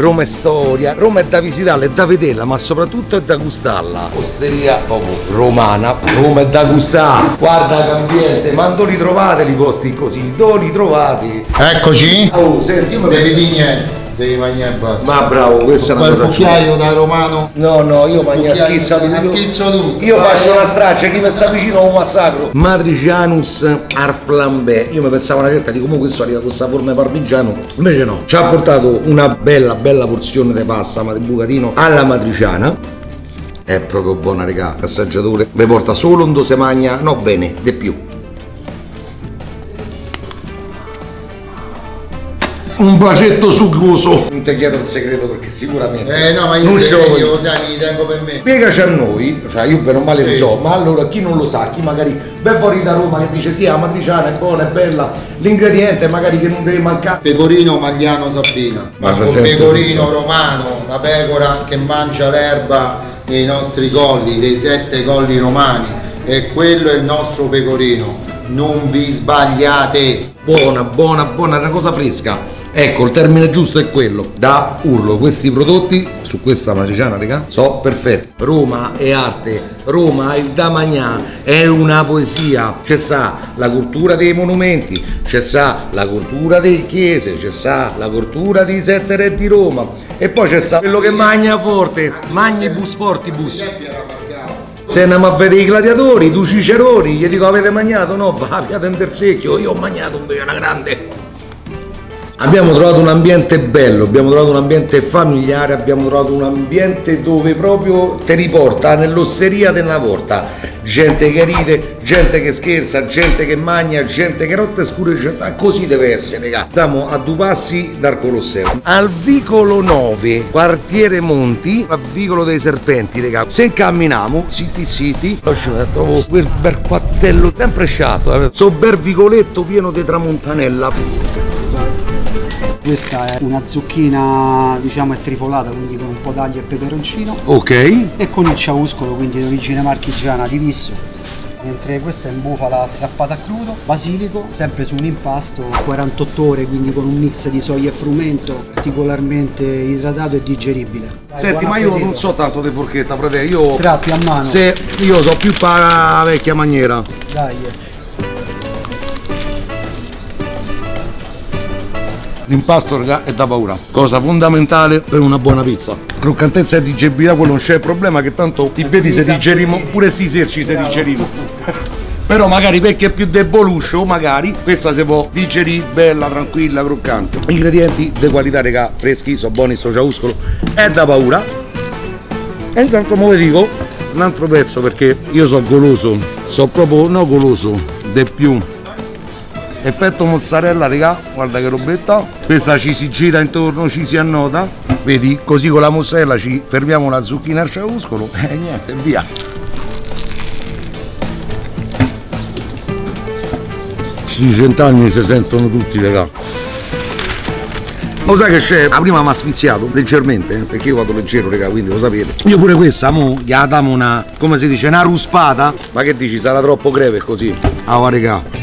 Roma è storia, Roma è da visitare, è da vederla, ma soprattutto è da gustarla. Osteria proprio romana, Roma è da gustare. Guarda che ambiente, ma dove li trovate li posti così? Dove li trovate? Eccoci. Oh, senti, io mi Devi penso... dire niente, devi mangiare basta. Ma bravo, questa è una cosa cucchiaio da romano. No, no, io mangio schizza ne tutto. schizzo tutto. Io faccio una straccia, chi mi sta vicino a un massacro. Matricianus al flambè. Io mi pensavo una certa, dico comunque questo arriva con questa forma di parmigiano. Invece no. Ci ha portato una bella, bella porzione di pasta, ma di bucatino alla matriciana. È proprio buona, regà. Assaggiatore. Mi porta solo un dose magna, no bene, di più. Un bacetto sugoso. Non ti chiedo il segreto perché sicuramente. Eh no, ma io non lo voglio. io, sai, li tengo per me. Spiegaci a noi, cioè io bene o male lo Sì. so, ma allora chi non lo sa, chi magari va fuori da Roma che dice sì, la matriciana è buona, è bella, l'ingrediente magari che non deve mancare. Pecorino magliano Sabina, Ma un pecorino tutto. romano, una pecora che mangia l'erba nei nostri colli, dei sette colli romani e quello è il nostro pecorino, non vi sbagliate. Buona, buona, buona, una cosa fresca. Ecco, il termine giusto è quello. Da urlo, questi prodotti su questa matriciana, raga, so perfetti. Roma è arte, Roma il da magnà è una poesia. C'è sta la cultura dei monumenti, c'è sta la cultura delle chiese, c'è sta la cultura dei sette re di Roma e poi c'è sta quello che magna forte, magna i bus forti. Se andiamo a vedere i gladiatori, tu ciceroni, gli dico avete mangiato? No, va via del secchio, io ho mangiato un bene grande. Abbiamo trovato un ambiente bello, abbiamo trovato un ambiente familiare, abbiamo trovato un ambiente dove proprio ti riporta nell'osteria della porta. Gente che ride, gente che scherza, gente che magna, gente che rotte scure, gente- così deve essere, raga. Stiamo a due passi dal Colosseo. Al vicolo 9, quartiere Monti, al vicolo dei serpenti, raga. Se camminiamo, city city, trovo quel bel quattello sempre sciato, eh. So bel vicoletto pieno di tramontanella. Questa è una zucchina, diciamo, è trifolata, quindi con un po' d'aglio e peperoncino Ok. e con il ciauscolo, quindi di origine marchigiana di Visso. Mentre questa è bufala strappata a crudo, basilico, sempre su un impasto, 48 ore, quindi con un mix di soia e frumento, particolarmente idratato e digeribile. Senti, Buon ma io non so tanto di forchetta, frate, io... Strappi a mano, Se io so più per la vecchia maniera. dai. L'impasto, raga, è da paura. Cosa fondamentale per una buona pizza. Croccantezza e digeribilità, quello non c'è problema che tanto si vedi se digerimo, pure si serci se digerimo. Però magari perché è più deboluscio, magari questa si può digerire bella, tranquilla, croccante. Ingredienti di qualità, raga, freschi, sono buoni, sto ciauscolo, è da paura. E intanto come vi dico, un altro pezzo perché io sono goloso, so proprio no goloso, de più. Effetto mozzarella, raga, guarda che robetta. Questa ci si gira intorno, ci si annota. Vedi, così con la mozzarella ci fermiamo la zucchina al ciauscolo e niente, via. Sì, cent'anni si sentono tutti, raga. Lo sai che c'è? La prima mi ha asfissiato leggermente, eh, perché io vado leggero, raga, quindi lo sapete. Io pure questa, mo, gli diamo una, come si dice, una ruspata. Ma che dici, sarà troppo greve così? Ah, raga.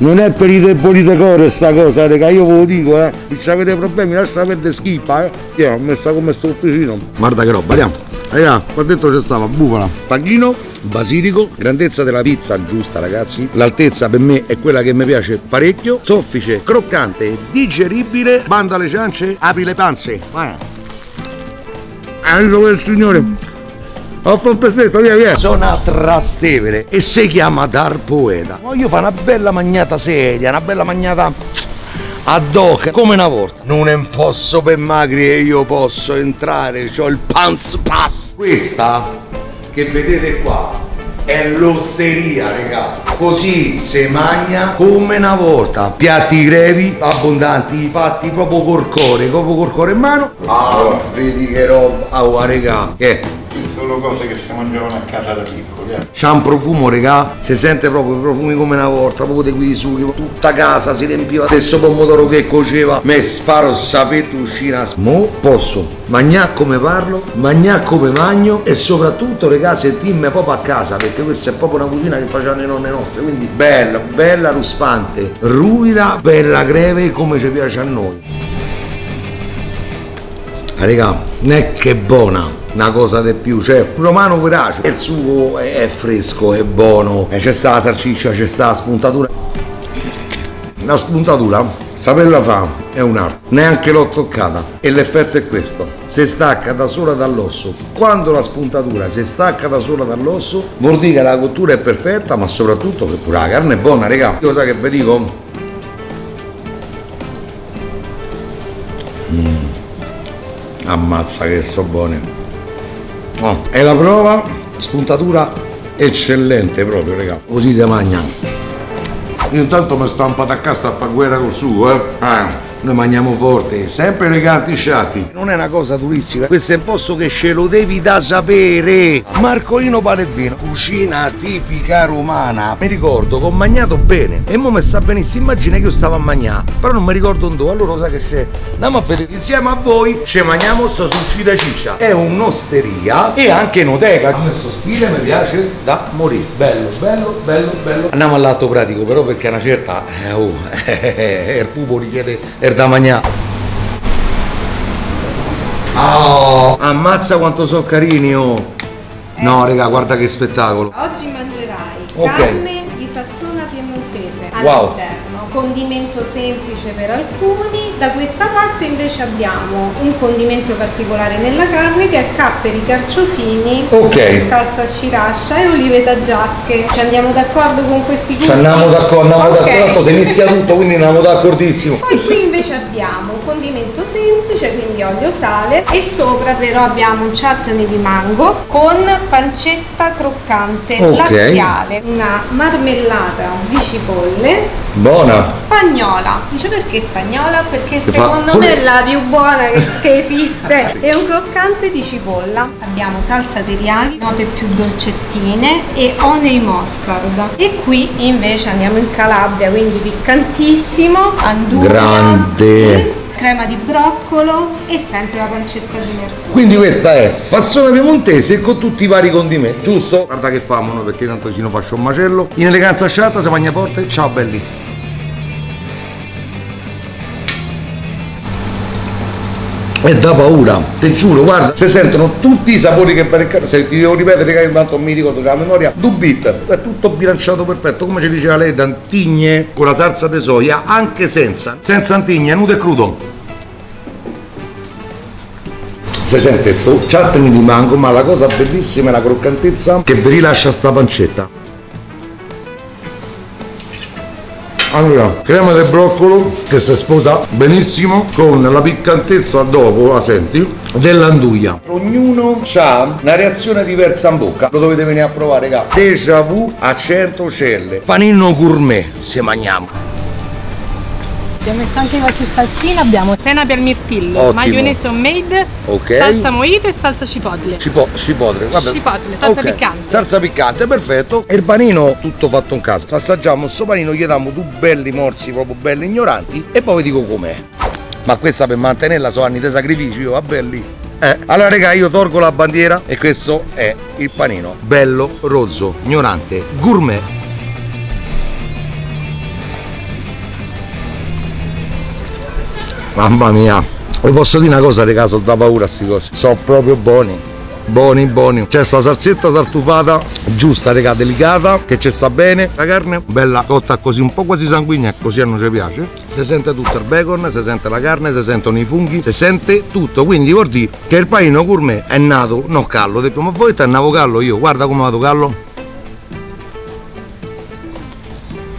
Non è per i deboli di cuore sta cosa, raga, io ve lo dico, eh. Se avete problemi lascia perdere schippa, eh. Io ho messo come sto vicino. Guarda che roba, andiamo. Raga, qua dentro c'è stava bufala, tacchino, basilico, grandezza della pizza giusta ragazzi. L'altezza per me è quella che mi piace parecchio. Soffice, croccante, digeribile. Banda le ciance, apri le panze. Vai. Aiuto quel signore. Offro un pezzetto, via via. Sono a Trastevere e si chiama Dar Poeta. Voglio fare una bella magnata seria, una bella magnata ad hoc, come una volta. Non è un posso per magri e io posso entrare, ho il pants pass. Questa che vedete qua è l'osteria, regà. Così si mangia come una volta. Piatti grevi, abbondanti, fatti proprio col cuore, proprio col cuore in mano. Ah, vedi che roba. Ah, regà. Che? Quelle cose che si mangiavano a casa da piccoli. Eh. C'ha un profumo, regà, si sente proprio i profumi come una volta, proprio di quei succhi, tutta casa si riempiva, stesso pomodoro che coceva, me sparo sta fettuccina. Mo posso mangiare come parlo, mangiare come magno e soprattutto, regà, sentirmi proprio a casa, perché questa è proprio una cucina che facevano le nonne nostre, quindi bella, bella ruspante, ruvida, bella greve come ci piace a noi. Raga, non è che buona una cosa di più, cioè romano piace, il sugo è fresco, è buono, e c'è sta la salsiccia, c'è sta la spuntatura. La spuntatura, saperla fa è un'arte, neanche l'ho toccata e l'effetto è questo, si stacca da sola dall'osso. Quando la spuntatura si stacca da sola dall'osso, vuol dire che la cottura è perfetta, ma soprattutto che pure la carne è buona, raga. Cosa che vi dico? Ammazza che so buone. Oh, e la prova, spuntatura eccellente proprio, raga. Così si mangia. Io intanto mi sto un a casa a fare guerra col sugo, eh. Ah noi mangiamo forte, sempre eleganti sciatti. Non è una cosa turistica, questo è un posto che ce lo devi da sapere. Marcolino Palebbino, cucina tipica romana. Mi ricordo che ho mangiato bene e mo mi sta benissimo. Immagina che io stavo a mangiare, però non mi ricordo dove. Allora sa che c'è? Andiamo a vedere insieme a voi. Ci mangiamo sto sushi da ciccia. È un'osteria e anche enoteca. A me sto stile mi piace da morire. Bello, bello, bello, bello. Andiamo all'atto pratico, però perché una certa. Eh, oh, il pupo richiede da mangiare. Oh, ammazza quanto sono carini oh. No, raga, guarda che spettacolo. Oggi mangerai Ok. carne di fassona piemontese Wow. all'interno, condimento semplice per alcuni. Da questa parte invece abbiamo un condimento particolare nella carne che è capperi carciofini, Ok. salsa sriracha e olive taggiasche. Ci andiamo d'accordo con questi gusti? Ci andiamo d'accordo, andiamo Ok. d'accordo, si mischia tutto, quindi andiamo d'accordissimo. Poi invece abbiamo condimento semplice, olio, sale e sopra però abbiamo un chutney di mango con pancetta croccante Ok. laziale, una marmellata di cipolle Buona. spagnola. Dice perché spagnola? Perché fa secondo me è la più buona che, che esiste. E un croccante di cipolla. Abbiamo salsa teriyaki, note più dolcettine e honey mustard. E qui invece andiamo in Calabria, quindi piccantissimo, anduria, Grande. Crema di broccolo e sempre la pancetta di mercurio. Quindi questa è fassone piemontese con tutti i vari condimenti, giusto? Guarda che famo, no? perché tanto ci non faccio un macello. In eleganza sciatta, si mangia forte. Ciao belli. È da paura, te giuro, guarda, si sentono tutti i sapori che ca- Se ti devo ripetere che tanto mi ricordo c'è la memoria, du bit, è tutto bilanciato perfetto, come ci diceva lei, dantigne con la salsa di soia, anche senza, senza antigne, nudo e crudo. Si sente sto chutney di mango, ma la cosa bellissima è la croccantezza che vi rilascia sta pancetta. Allora, crema del broccolo che si sposa benissimo con la piccantezza dopo, la senti, dell'anduia. Ognuno ha una reazione diversa in bocca. Lo dovete venire a provare, raga. Déjà vu a 100 celle. Panino gourmet, se mangiamo. Abbiamo messo anche qualche salsina, abbiamo senape al mirtillo, Ottimo. maionese homemade, Ok. salsa mojito e salsa cipotle. Cipo, cipotre, vabbè. Cipotle, salsa Ok, piccante. Salsa piccante, perfetto. E il panino tutto fatto in casa. Assaggiamo sto panino, gli diamo due belli morsi, proprio belli ignoranti, e poi vi dico com'è. Ma questa per mantenerla sono anni di sacrificio, va belli. Eh, allora raga io tolgo la bandiera e questo è il panino bello, rozzo, ignorante, gourmet Mamma mia, vi posso dire una cosa, raga, sono da paura a sti cose. Sono proprio buoni. Buoni, buoni. C'è sta salsetta tartufata, giusta, raga, delicata, che ci sta bene. La carne, bella cotta così, un po' quasi sanguigna, così a noi ci piace. Si sente tutto il bacon, si sente la carne, si sentono i funghi, si sente tutto. Quindi vuol dire che il panino gourmet è nato, non callo. Detto, ma voi te nato callo io, guarda come vado callo.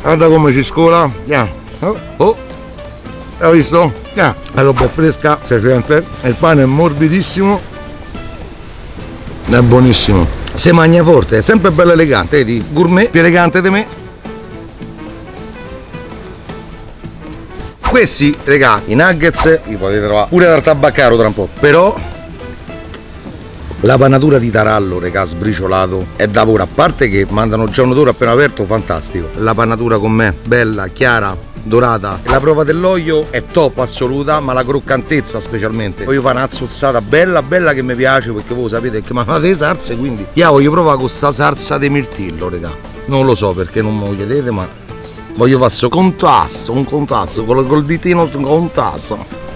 Guarda come ci scola. Yeah. Oh, oh. Hai visto? Yeah. La roba è fresca, si sente. Il pane è morbidissimo. È buonissimo. Se mangia forte, è sempre bello elegante, vedi? Gourmet, più elegante di me. Questi, regà, i nuggets li potete trovare pure dal tabaccaro tra un po'. Però La panatura di tarallo, regà, sbriciolato, è da pure. A parte che mandano già un odore appena aperto, fantastico. La panatura con me, bella, chiara, dorata. La prova dell'olio è top assoluta, ma la croccantezza specialmente. Voglio fare una zuzzata bella bella che mi piace perché voi sapete che mi le salse, quindi io voglio provare con questa salsa di mirtillo, regà. Non lo so perché non me lo chiedete, ma voglio fare questo contasto, un contasto, con col ditino un contasto.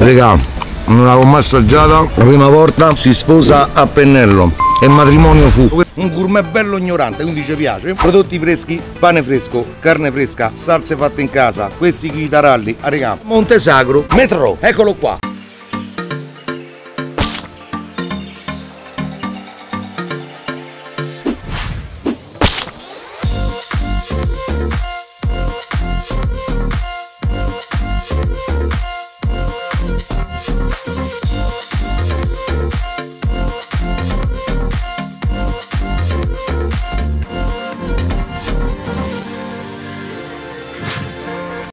Regà, non l'avevo mai assaggiata, la prima volta si sposa a pennello e matrimonio fu un gourmet bello ignorante, quindi ci piace. Prodotti freschi, pane fresco, carne fresca, salse fatte in casa, questi qui taralli, a regà, Monte Sacro, metro, eccolo qua.